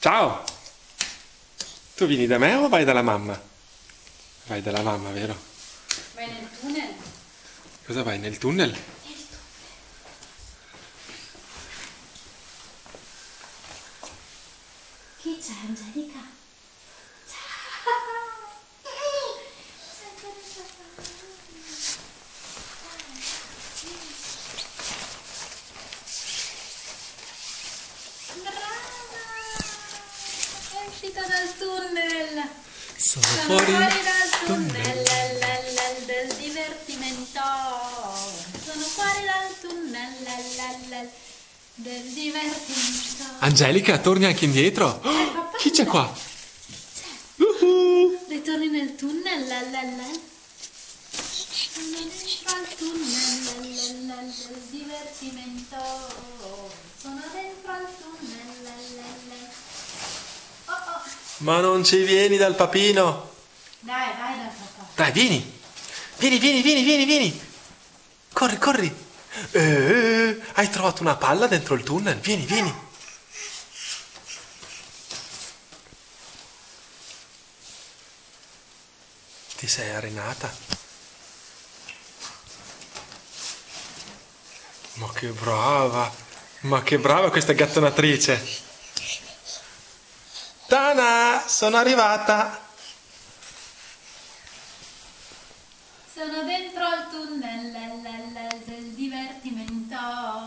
Ciao! Tu vieni da me o vai dalla mamma? Vai dalla mamma, vero? Vai nel tunnel? Cosa vai nel tunnel? Chi c'è Angelica? Brava! È uscita dal tunnel! Sono Sono fuori dal tunnel lal, del divertimento. Sono fuori dal tunnel lal, del divertimento. Angelica, torni anche indietro. Papà, Chi c'è qua? C'è. Uhu. Ritorni nel tunnel. Sono dentro al tunnel del divertimento. Sono dentro al tunnel lal, lal, lal. Oh, oh. Ma non ci vieni dal papino? Dai, vai dal papà. Dai, vieni. Vieni, vieni, vieni, vieni, vieni. Corri, corri. Eh, hai trovato una palla dentro il tunnel. Vieni, vieni. Ti sei arenata. Ma che brava. Ma che brava questa gattonatrice. Tana, sono arrivata. Sono dentro al tunnel del divertimento.